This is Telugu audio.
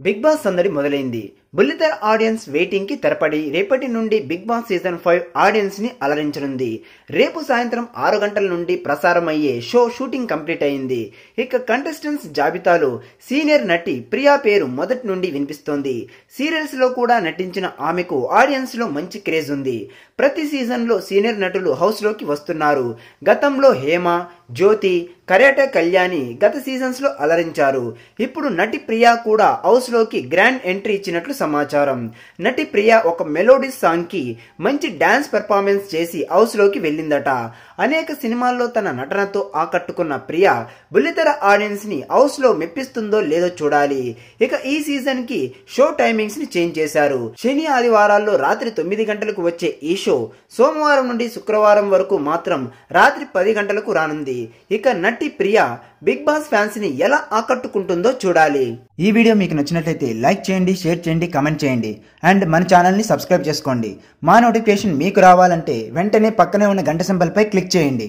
బిగ్ బాస్ సందడి మొదలైంది. బుల్లితెర ఆడియన్స్ వెయిటింగ్కి తెరపడి రేపటి నుండి బిగ్ బాస్ సీజన్ ఫైవ్ ఆడియన్స్ని అలరించనుంది. రేపు సాయంత్రం ఆరు గంటల నుండి ప్రసారం అయ్యే షో షూటింగ్ కంప్లీట్ అయింది. ఇక కంటెస్టెంట్స్ జాబితాలో సీనియర్ నటి ప్రియా పేరు మొదటి నుండి వినిపిస్తోంది. సీరియల్స్లో కూడా నటించిన ఆమెకు ఆడియన్స్లో మంచి క్రేజ్ ఉంది. ప్రతి సీజన్లో సీనియర్ నటులు హౌస్లోకి వస్తున్నారు. గతంలో హేమ జ్యోతి కరేట కళ్యాణి గత సీజన్స్లో అలరించారు. ఇప్పుడు నటి ప్రియా కూడా హౌస్లోకి గ్రాండ్ ఎంట్రీ ఇచ్చినట్లు సమాచారం. నటి ప్రియా ఒక మెలోడీ సాంగ్కి మంచి డాన్స్ పెర్ఫార్మెన్స్ చేసి హౌస్లోకి వెళ్ళిందట. అనేక సినిమాల్లో తన నటనతో ఆకట్టుకున్న ప్రియా బుల్లితెర ఆడియన్స్ని హౌస్లో మెప్పిస్తుందో లేదో చూడాలి. ఇక ఈ సీజన్కి షో టైమింగ్స్ని చేంజ్ చేశారు. శని ఆదివారాల్లో రాత్రి తొమ్మిది గంటలకు వచ్చే ఈ షో సోమవారం నుండి శుక్రవారం వరకు మాత్రం రాత్రి పది గంటలకు రానుంది. ఇక నటి ప్రియా బిగ్ బాస్ ఫ్యాన్స్ని ఎలా ఆకట్టుకుంటుందో చూడాలి. ఈ వీడియో మీకు నచ్చినట్లయితే లైక్ చేయండి షేర్ చేయండి కమెంట్ చేయండి. అండ్ మన ఛానల్ని సబ్స్క్రైబ్ చేసుకోండి. మా నోటిఫికేషన్ మీకు రావాలంటే వెంటనే పక్కనే ఉన్న గంట సింబల్ పై క్లిక్ చేయండి.